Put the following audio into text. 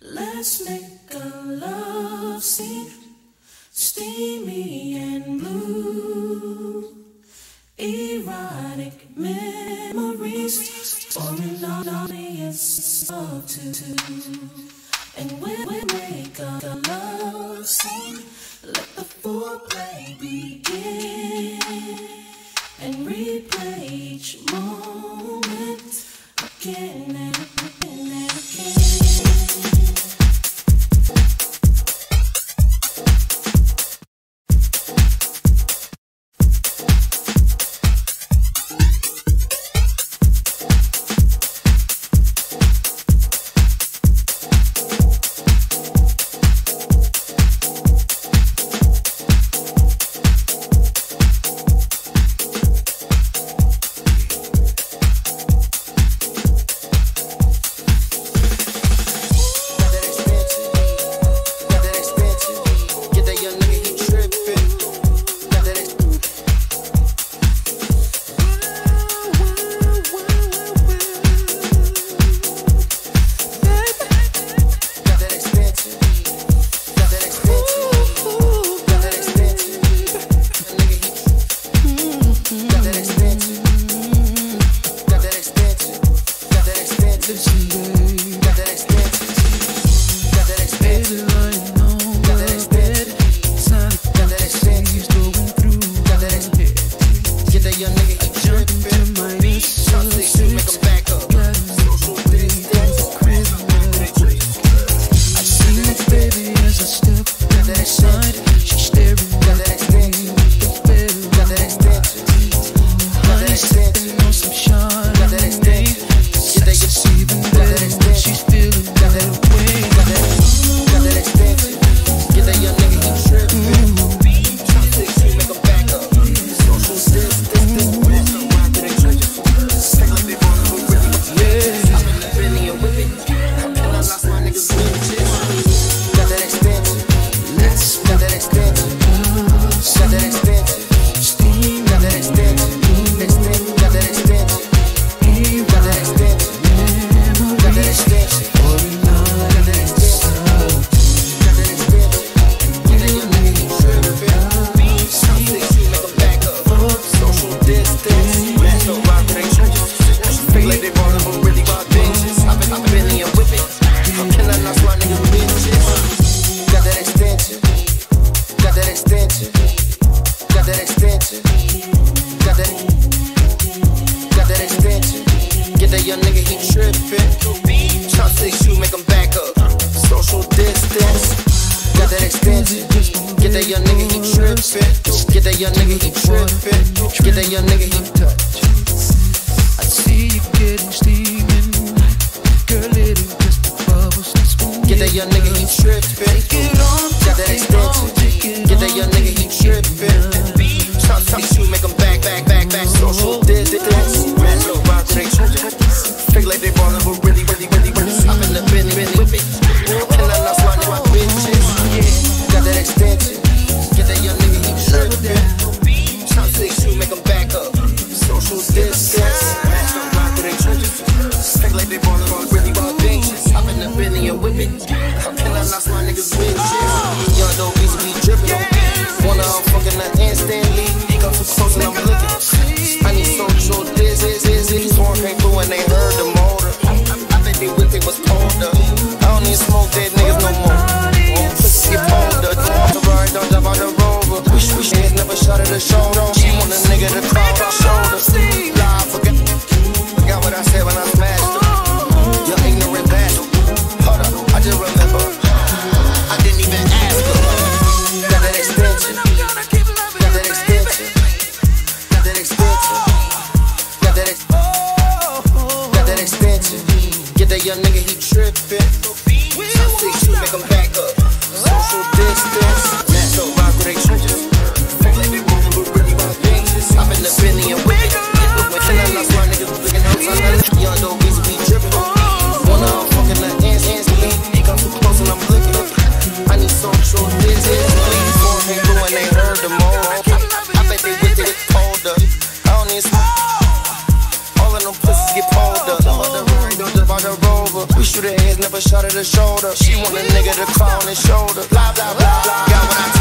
Let's make a love scene, steamy and blue. Erotic memories for an audience of two. And we, we make a love scene. Got that. Get that young nigga, he trippin'. Make him back up. Social distance. Got that expansion. Get that young nigga, he trippin'. Get that young nigga, he. Get that young nigga, he touch. I see you getting steep. like they really ball. I'm in a billion women, I lost my niggas with shit. We drippin' on. Wanna that Got that Got that expansion. Get that young nigga, he trippin'. Some six, you make him back up. Social distance. niggas. All of them pussies get pulled up. By the rover, we shoot her hands, never shot at her shoulder. She want a nigga to crawl on his shoulder. Blah blah blah blah. Got what I